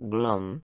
glum